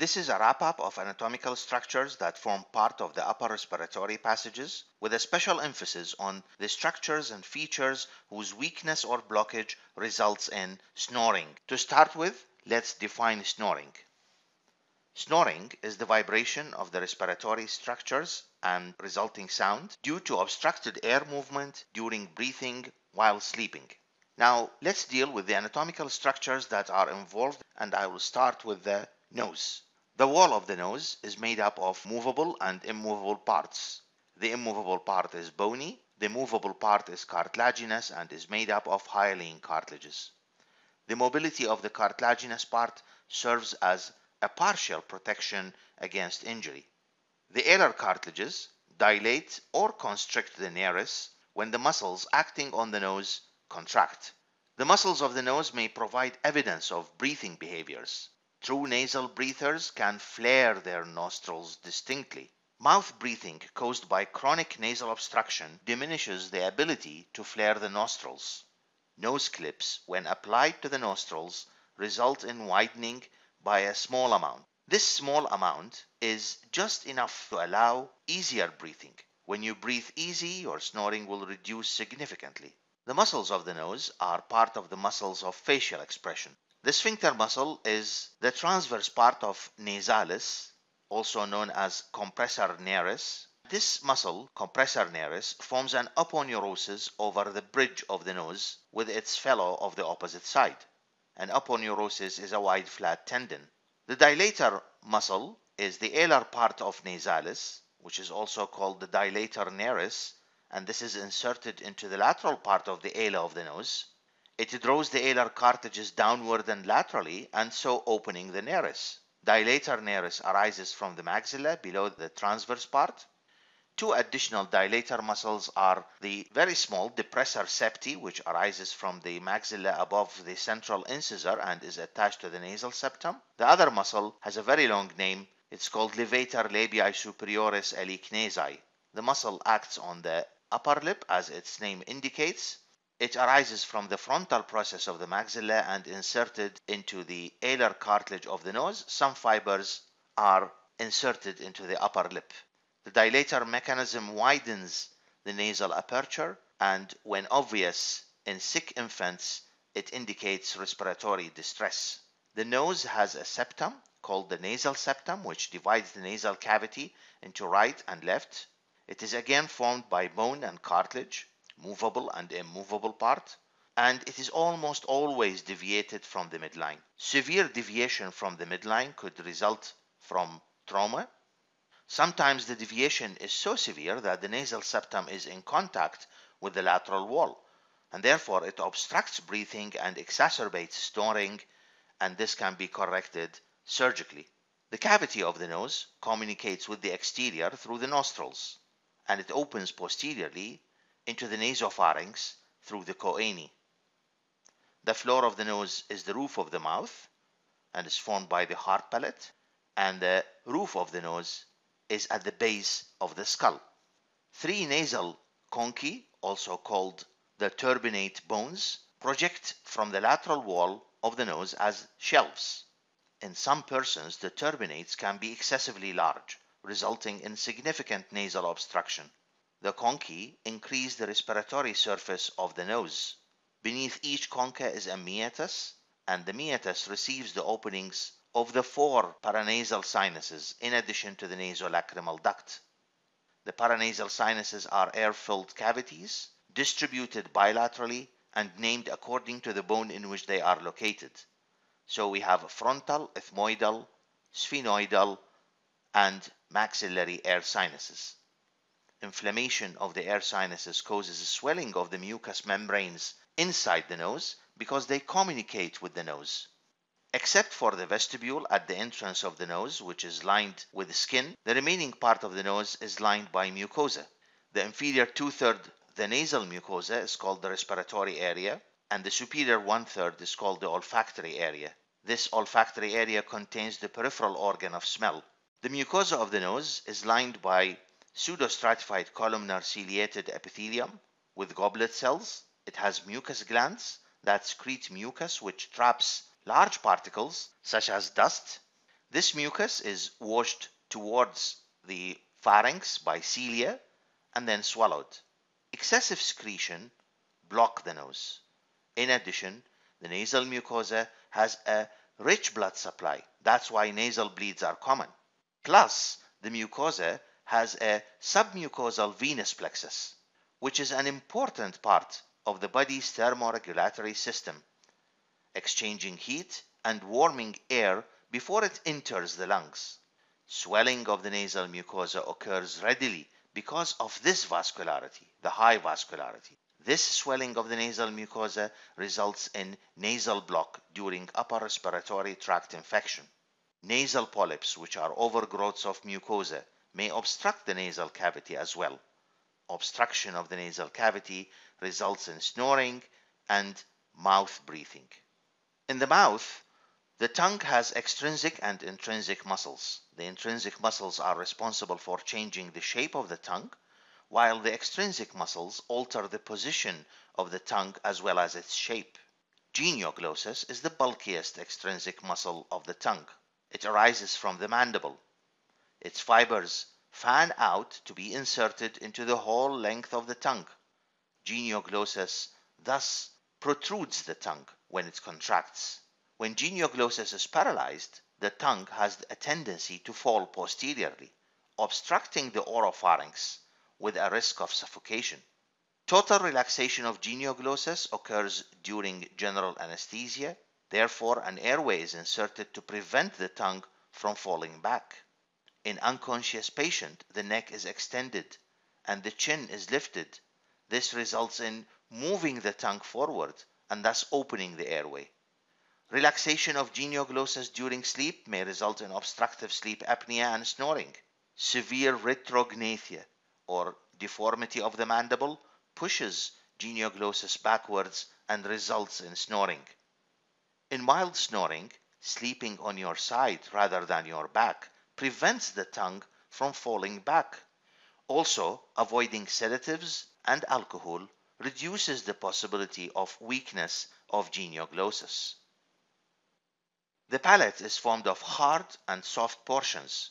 This is a wrap-up of anatomical structures that form part of the upper respiratory passages, with a special emphasis on the structures and features whose weakness or blockage results in snoring. To start with, let's define snoring. Snoring is the vibration of the respiratory structures and resulting sound due to obstructed air movement during breathing while sleeping. Now, let's deal with the anatomical structures that are involved and I will start with the nose. The wall of the nose is made up of movable and immovable parts. The immovable part is bony, the movable part is cartilaginous and is made up of hyaline cartilages. The mobility of the cartilaginous part serves as a partial protection against injury. The alar cartilages dilate or constrict the nares when the muscles acting on the nose contract. The muscles of the nose may provide evidence of breathing behaviors. True nasal breathers can flare their nostrils distinctly. Mouth breathing caused by chronic nasal obstruction diminishes the ability to flare the nostrils. Nose clips, when applied to the nostrils, result in widening by a small amount. This small amount is just enough to allow easier breathing. When you breathe easy, your snoring will reduce significantly. The muscles of the nose are part of the muscles of facial expression. The sphincter muscle is the transverse part of nasalis, also known as compressor nares. This muscle, compressor nares, forms an aponeurosis over the bridge of the nose with its fellow of the opposite side. An aponeurosis is a wide flat tendon. The dilator muscle is the alar part of nasalis, which is also called the dilator nares, and this is inserted into the lateral part of the ala of the nose. It draws the alar cartilages downward and laterally and so opening the nares. Dilator nares arises from the maxilla below the transverse part. Two additional dilator muscles are the very small depressor septi which arises from the maxilla above the central incisor and is attached to the nasal septum. The other muscle has a very long name. It's called levator labii superioris alaeque nasi. The muscle acts on the upper lip as its name indicates it arises from the frontal process of the maxilla and inserted into the alar cartilage of the nose. Some fibers are inserted into the upper lip. The dilator mechanism widens the nasal aperture and when obvious in sick infants, it indicates respiratory distress. The nose has a septum called the nasal septum which divides the nasal cavity into right and left. It is again formed by bone and cartilage movable and immovable part, and it is almost always deviated from the midline. Severe deviation from the midline could result from trauma. Sometimes the deviation is so severe that the nasal septum is in contact with the lateral wall, and therefore it obstructs breathing and exacerbates snoring, and this can be corrected surgically. The cavity of the nose communicates with the exterior through the nostrils, and it opens posteriorly into the nasopharynx through the choana. The floor of the nose is the roof of the mouth and is formed by the hard palate, and the roof of the nose is at the base of the skull. Three nasal conchae, also called the turbinate bones, project from the lateral wall of the nose as shelves. In some persons, the turbinates can be excessively large, resulting in significant nasal obstruction. The conchae increase the respiratory surface of the nose. Beneath each concha is a meatus, and the meatus receives the openings of the four paranasal sinuses in addition to the nasolacrimal duct. The paranasal sinuses are air-filled cavities distributed bilaterally and named according to the bone in which they are located. So we have frontal, ethmoidal, sphenoidal, and maxillary air sinuses. Inflammation of the air sinuses causes a swelling of the mucous membranes inside the nose because they communicate with the nose. Except for the vestibule at the entrance of the nose, which is lined with skin, the remaining part of the nose is lined by mucosa. The inferior two-third, the nasal mucosa, is called the respiratory area, and the superior one-third is called the olfactory area. This olfactory area contains the peripheral organ of smell. The mucosa of the nose is lined by pseudostratified columnar ciliated epithelium with goblet cells. It has mucus glands that secrete mucus which traps large particles such as dust. This mucus is washed towards the pharynx by cilia and then swallowed. Excessive secretion block the nose. In addition, the nasal mucosa has a rich blood supply. That's why nasal bleeds are common. Plus, the mucosa has a submucosal venous plexus, which is an important part of the body's thermoregulatory system, exchanging heat and warming air before it enters the lungs. Swelling of the nasal mucosa occurs readily because of this vascularity, the high vascularity. This swelling of the nasal mucosa results in nasal block during upper respiratory tract infection. Nasal polyps, which are overgrowths of mucosa, may obstruct the nasal cavity as well. Obstruction of the nasal cavity results in snoring and mouth breathing. In the mouth, the tongue has extrinsic and intrinsic muscles. The intrinsic muscles are responsible for changing the shape of the tongue while the extrinsic muscles alter the position of the tongue as well as its shape. Genioglossus is the bulkiest extrinsic muscle of the tongue. It arises from the mandible. Its fibers fan out to be inserted into the whole length of the tongue. Genioglossus thus protrudes the tongue when it contracts. When genioglossus is paralyzed, the tongue has a tendency to fall posteriorly, obstructing the oropharynx with a risk of suffocation. Total relaxation of genioglossus occurs during general anesthesia. Therefore, an airway is inserted to prevent the tongue from falling back. In unconscious patient, the neck is extended and the chin is lifted. This results in moving the tongue forward and thus opening the airway. Relaxation of genioglossus during sleep may result in obstructive sleep apnea and snoring. Severe retrognathia or deformity of the mandible pushes genioglossus backwards and results in snoring. In mild snoring, sleeping on your side rather than your back prevents the tongue from falling back. Also, avoiding sedatives and alcohol reduces the possibility of weakness of genioglossus. The palate is formed of hard and soft portions.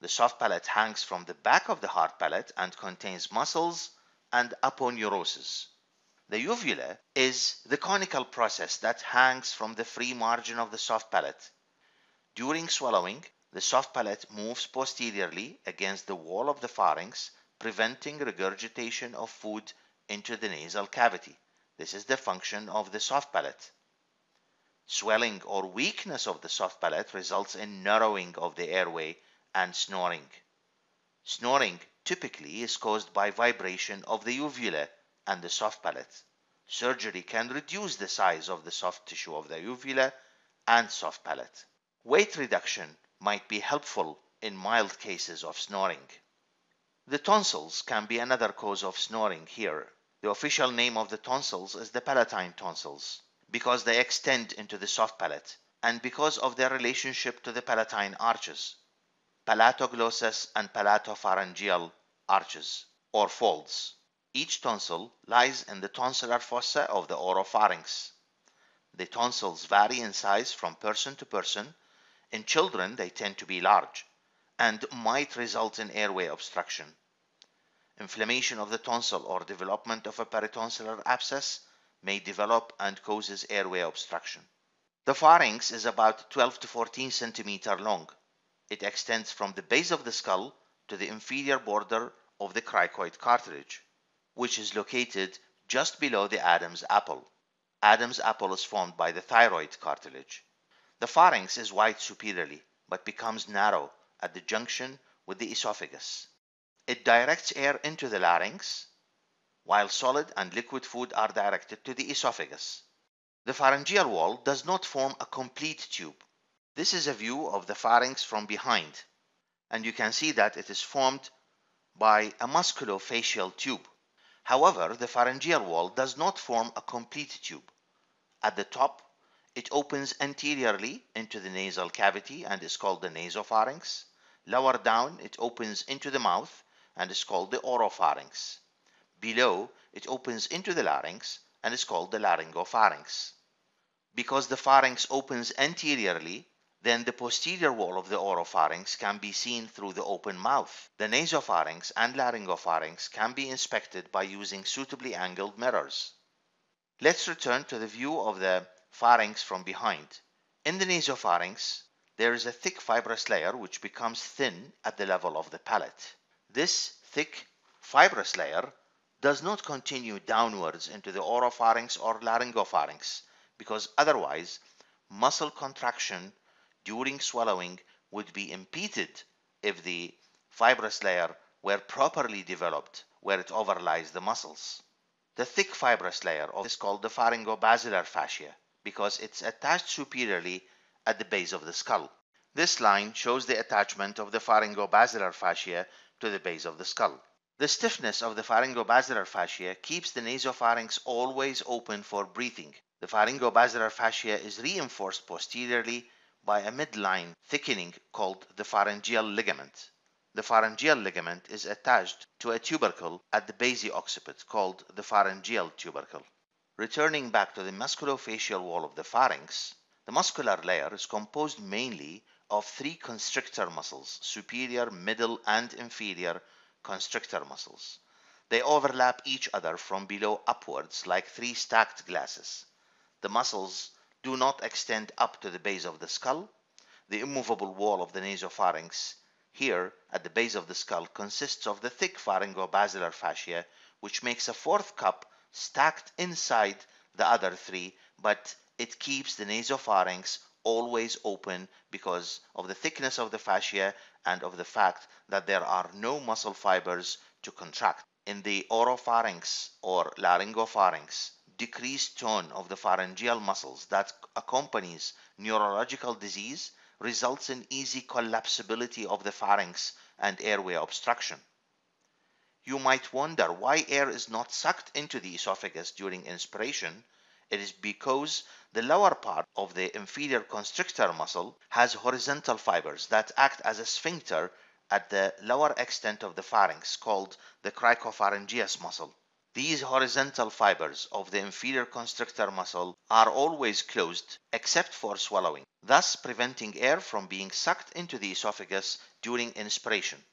The soft palate hangs from the back of the hard palate and contains muscles and aponeuroses. The uvula is the conical process that hangs from the free margin of the soft palate. During swallowing, the soft palate moves posteriorly against the wall of the pharynx, preventing regurgitation of food into the nasal cavity. This is the function of the soft palate. Swelling or weakness of the soft palate results in narrowing of the airway and snoring. Snoring typically is caused by vibration of the uvula and the soft palate. Surgery can reduce the size of the soft tissue of the uvula and soft palate. Weight reduction might be helpful in mild cases of snoring. The tonsils can be another cause of snoring here. The official name of the tonsils is the palatine tonsils because they extend into the soft palate and because of their relationship to the palatine arches palatoglossus and palatopharyngeal arches or folds. Each tonsil lies in the tonsillar fossa of the oropharynx. The tonsils vary in size from person to person. In children, they tend to be large and might result in airway obstruction. Inflammation of the tonsil or development of a peritonsillar abscess may develop and causes airway obstruction. The pharynx is about 12 to 14 centimeter long it extends from the base of the skull to the inferior border of the cricoid cartilage, which is located just below the Adam's apple. Adam's apple is formed by the thyroid cartilage. The pharynx is wide superiorly, but becomes narrow at the junction with the esophagus. It directs air into the larynx, while solid and liquid food are directed to the esophagus. The pharyngeal wall does not form a complete tube. This is a view of the pharynx from behind, and you can see that it is formed by a musculofascial tube. However, the pharyngeal wall does not form a complete tube. At the top, it opens anteriorly into the nasal cavity and is called the nasopharynx. Lower down, it opens into the mouth and is called the oropharynx. Below, it opens into the larynx and is called the laryngopharynx. Because the pharynx opens anteriorly, then the posterior wall of the oropharynx can be seen through the open mouth. The nasopharynx and laryngopharynx can be inspected by using suitably angled mirrors. Let's return to the view of the pharynx from behind. In the nasopharynx, there is a thick fibrous layer which becomes thin at the level of the palate. This thick fibrous layer does not continue downwards into the oropharynx or laryngopharynx because otherwise muscle contraction during swallowing would be impeded if the fibrous layer were properly developed where it overlies the muscles. The thick fibrous layer is called the pharyngobasilar fascia because it's attached superiorly at the base of the skull. This line shows the attachment of the pharyngobasilar fascia to the base of the skull. The stiffness of the pharyngobasilar fascia keeps the nasopharynx always open for breathing. The pharyngobasilar fascia is reinforced posteriorly by a midline thickening called the pharyngeal ligament. The pharyngeal ligament is attached to a tubercle at the basi-occiput called the pharyngeal tubercle. Returning back to the musculofascial wall of the pharynx, the muscular layer is composed mainly of three constrictor muscles, superior, middle, and inferior constrictor muscles. They overlap each other from below upwards like three stacked glasses. The muscles do not extend up to the base of the skull. The immovable wall of the nasopharynx here at the base of the skull consists of the thick pharyngobasilar fascia which makes a fourth cup stacked inside the other three but it keeps the nasopharynx always open because of the thickness of the fascia and of the fact that there are no muscle fibers to contract. In the oropharynx or laryngopharynx, decreased tone of the pharyngeal muscles that accompanies neurological disease results in easy collapsibility of the pharynx and airway obstruction. You might wonder why air is not sucked into the esophagus during inspiration. It is because the lower part of the inferior constrictor muscle has horizontal fibers that act as a sphincter at the lower extent of the pharynx called the cricopharyngeus muscle. These horizontal fibers of the inferior constrictor muscle are always closed except for swallowing, thus preventing air from being sucked into the esophagus during inspiration.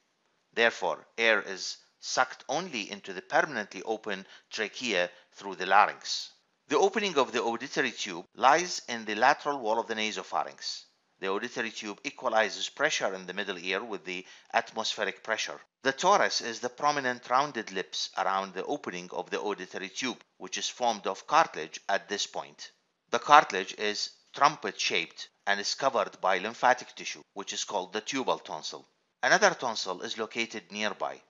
Therefore, air is sucked only into the permanently open trachea through the larynx. The opening of the auditory tube lies in the lateral wall of the nasopharynx. The auditory tube equalizes pressure in the middle ear with the atmospheric pressure. The torus is the prominent rounded lips around the opening of the auditory tube, which is formed of cartilage at this point. The cartilage is trumpet shaped and is covered by lymphatic tissue, which is called the tubal tonsil. Another tonsil is located nearby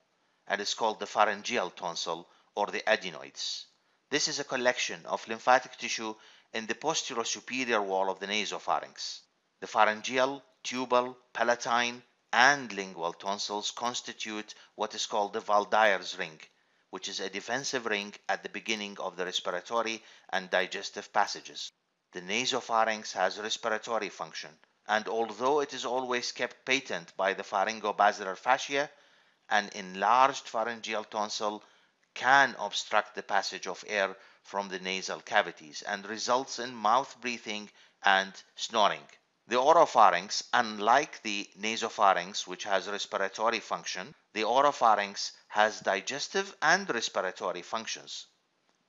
and is called the pharyngeal tonsil or the adenoids. This is a collection of lymphatic tissue in the posterior-superior wall of the nasopharynx. The pharyngeal, tubal, palatine, and lingual tonsils constitute what is called the Waldeyer's ring, which is a defensive ring at the beginning of the respiratory and digestive passages. The nasopharynx has respiratory function, and although it is always kept patent by the pharyngobasilar fascia, an enlarged pharyngeal tonsil can obstruct the passage of air from the nasal cavities and results in mouth breathing and snoring. The oropharynx, unlike the nasopharynx which has respiratory function, the oropharynx has digestive and respiratory functions.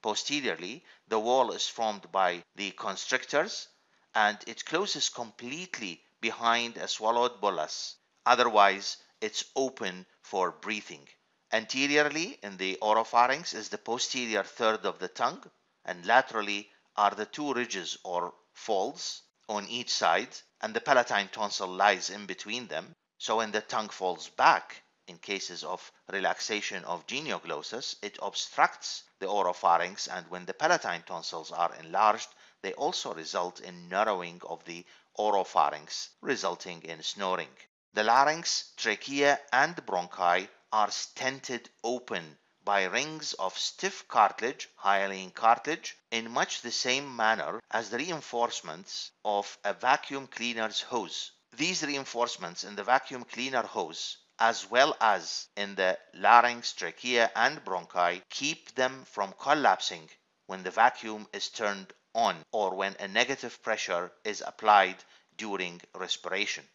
Posteriorly, the wall is formed by the constrictors and it closes completely behind a swallowed bolus. Otherwise, it's open for breathing. Anteriorly in the oropharynx is the posterior third of the tongue and laterally are the two ridges or folds on each side and the palatine tonsil lies in between them. So when the tongue falls back, in cases of relaxation of genioglossus, it obstructs the oropharynx and when the palatine tonsils are enlarged, they also result in narrowing of the oropharynx, resulting in snoring. The larynx, trachea, and bronchi are stented open by rings of stiff cartilage, hyaline cartilage, in much the same manner as the reinforcements of a vacuum cleaner's hose. These reinforcements in the vacuum cleaner hose as well as in the larynx, trachea, and bronchi keep them from collapsing when the vacuum is turned on or when a negative pressure is applied during respiration.